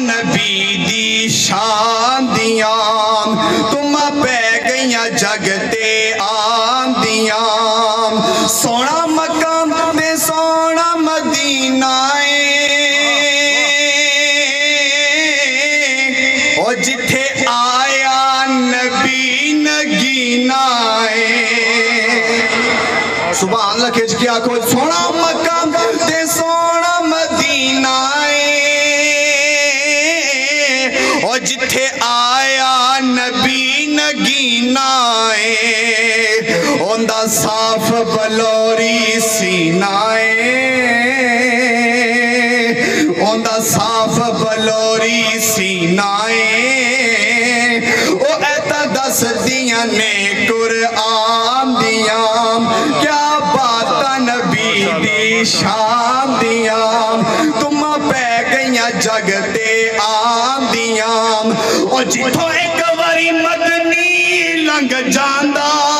نبی دی شان دیاں، تم پہ گئیاں جگتے آن دیاں۔ سونا مقام تے سونا مدینہ اے او جتھے آیا نبی نگینہ اے سبحان اللہ کھچ کے آکھو سونا آیا نبی نگینہ اوندا صاف بلوری سینہ اوندا صاف بلوری سینہ او ایتا دس دیاں نے قرآن دیاں۔ کیا بات نبی دی شان دیاں۔ تم پہ گئیاں جگتے آن دیاں۔ او جتھو ایک مدنی لنگ جاندہ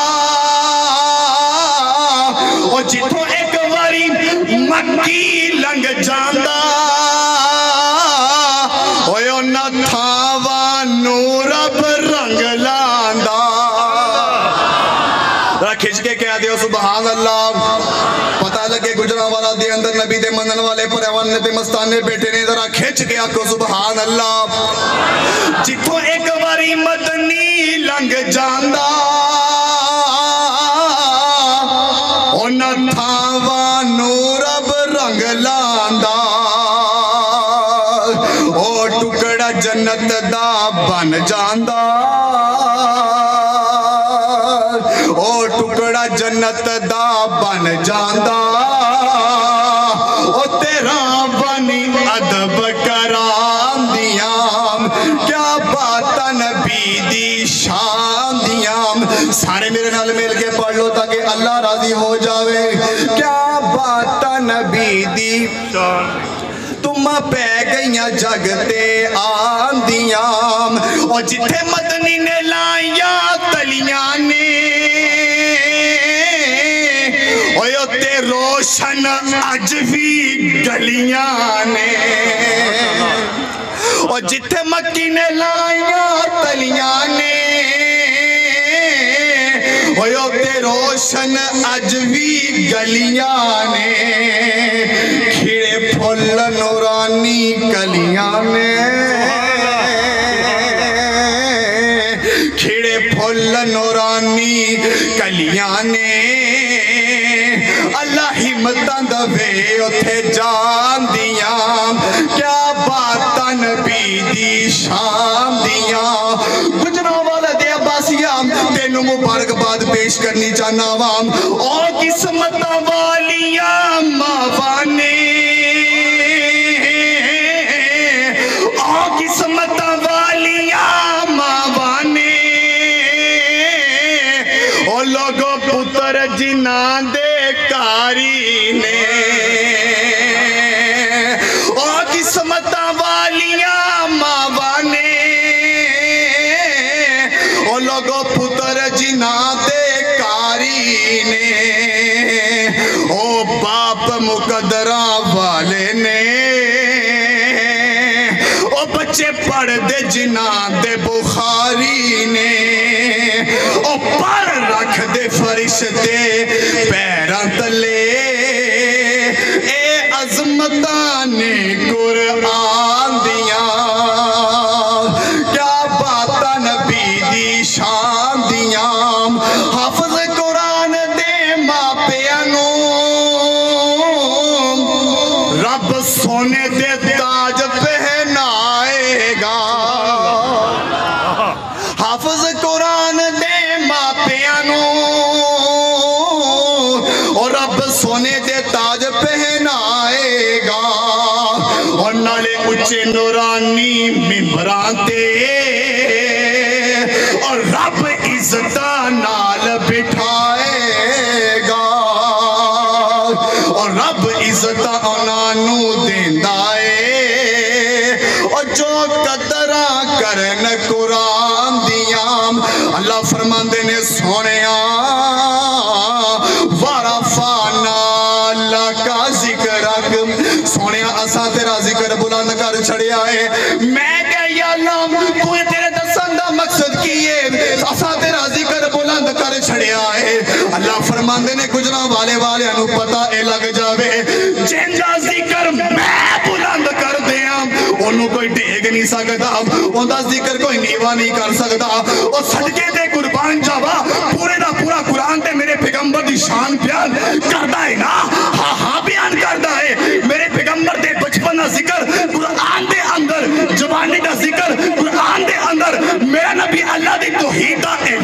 ذرا کھچ کے کہہ دیو، سبحان اللہ۔ پتہ لگے گجرا والا دے اندر نبی دے منن والے پریوانے تے مستانے بیٹھے نے ذرا کھچ کے آکو سبحان اللہ۔ جتھوں ایک واری مدنی لنگ جاندہ ان تھاوا نورب رنگ لاندہ۔ او ٹکڑا جنت دا بن جاندہ جنت دا بن جاندہ او تیرا بنی ادب کرام دیاں کیا بات نبی دی شان دیاں سارے میرے نال مل کے پڑھ لو تاکہ اللہ راضی ہو جاوے۔ کیا بات نبی دی شان تم پہ گئیاں جگتے آن دیاں اور جتھے مدنی نے لائیا تلیاں نے تے روشن اج بھی گلیاں نے۔ اور جتھے مکی نے لائیا تلیاں نے۔ ہویو تے روشن اج بھی گلیاں نے۔ کھڑے پھل نورانی کلیاں نے۔ کھڑے پھل نورانی کلیاں نے۔ اللہ دوے اتھے جان دیاں کیا باتاں نبی دی شان دیاں گجرہ والا دے عباسیاں تینوں مبارکباد پیش کرنی چاہنا وام او قسمتاں والیاں ماوانے او قسمتاں والیاں ماوانے او لوگو پتر جنان دے کاری نے او قسمتاں والیاں ماوانے۔ او لوگو پتر جنان دے کاری نے او باپ مقدرہ والے نے۔ او بچے پڑھ دے جنان دے بخاری نے او پر رکھ دے فرشتے۔ پیران سونے دے تاج پہنائے گا اور نالے اچھے نورانی ممبران تے۔ اور رب عزتہ نال بٹھائے گا اور رب عزتہ انانو دیندائے اور جو قدرہ کرن قرآن ورفانا ہاں، لکا اسا تیرا ذکر بلند کر چھڑیا ہے۔ میں کہ یا ہاں، اللہ کوئی تیرے دسن دا مقصد کی ہے؟ اسا تیرا ذکر بلند کر چھڑیا ہے۔ اللہ فرماندے نے، گجرا والے والے انو پتا اے لگ جاوے۔ جن ذکر میں بلند کر دیاں انہوں کوئی ڈیگ نہیں سکتا ان دا ذکر کوئی نیوا نہیں کر سکتا اور صدقے دے قربان جاوا، پورے دا پورا قرآن تے میرے پیغمبر دی شان بیان کردا ہے نا۔ ہاں ہاں ذکر قرآن دے اندر جوانی دا ذکر قرآن دے اندر۔ میرا نبی اللہ دی توحید دا اعلان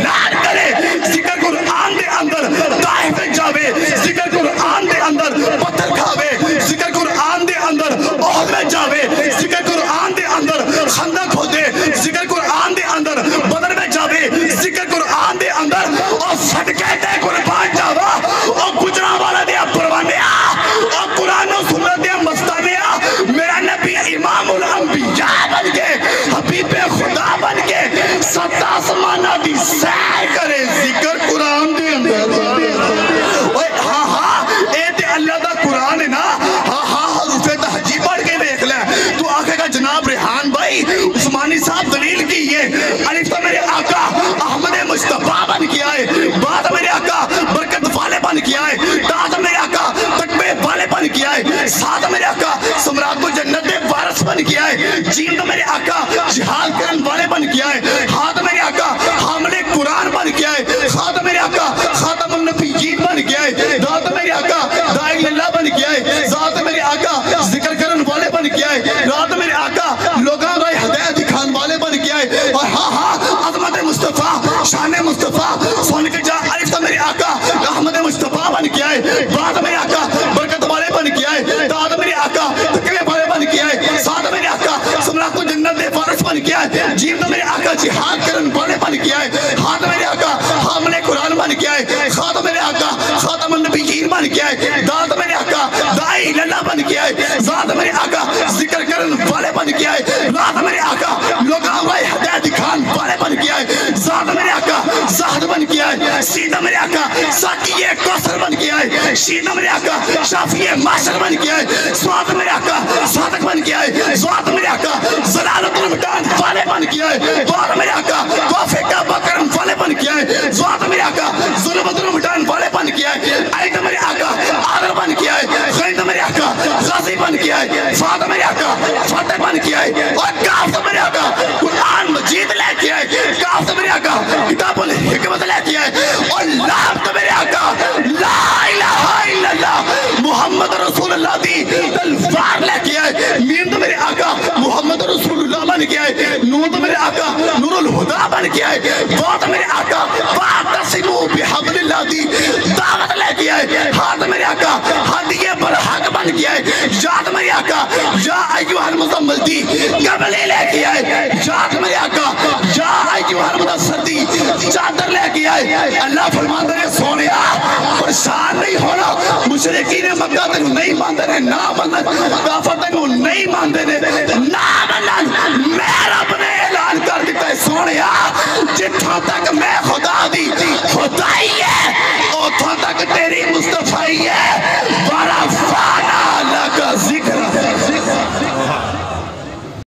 سمانا کرے ذکر قرآن دے اندر اوے ہاں ہاں اے تے اللہ دا قرآن ہے نا ہاں ہاں حروف تہجی پڑھ کے دیکھ لے تو آگے کا جناب ریحان بھائی، عثمانی صاحب دلیل کی یہ علیف میرے آقا احمد مصطفیٰ بن کے آئے بعد میرے آقا برکت والے بن کے آئے داد میرے آقا تکبے والے بن کے آئے ساتھ میرے آقا سمراٹ کو جنت دے وارث بن کے آئے جین تو میرے آقا جہاد کرن والے بن کے آئے آئے خاتم میرے آقا خاتم النبیین بن کے آئے داد میرے آقا دائی اللہ بن کے آئے ذات میرے آقا ذکر کرن والے بن کے آئے رات میرے آقا لوگاں رائے ہدایت دکھان والے بن کے آئے ذات میرے آقا زہد بن کے آئے سیدہ میرے آقا ساکی کوثر بن کے آئے شیدہ میرے آقا شافی معاشر بن کے آئے سواد میرے آقا صادق بن کے آئے زواد میرے آقا زلالت المٹان والے بن کے آئے بار میرے آقا کوفے کا بکرم والے بن کے آئے زواد میرے والے بن کے آئے میرے آقا آدر بن کے آئے خیند میرے آقا، غازی بن کے آئے فاد میرے آقا فتح بن کے آئے اور کاف میرے آقا، قرآن مجید لے کے آئے کاف میرے آقا، کتاب الحکمت لے کے آئے اور لام تو میرے آقا، لا الہ الا اللہ، محمد رسول اللہ دی تلوار لے کے آئے مین تو میرے آقا، محمد رسول اللہ بن کے آئے نور تو میرے آقا، نور الہدا بن کے آئے دعوت ہاتھ میرے آقا ہدیے برحق بن کے آئے یاد میرے آقا یا ایوہ المزمل دی۔ قبلے لے کے آئے۔ یاد میرے آقا یا ایوہ المدسر دی۔ چادر لے کے آئے۔ اللہ فرمان دے سونیا پرشان نہیں ہونا۔ مشرقین مکہ تک نہیں ماندے نے نا ماندے کافر تک نہیں ماندے نے۔ نا ماندے میں رب نے اعلان کر دیتا ہے سونیا جتھا تک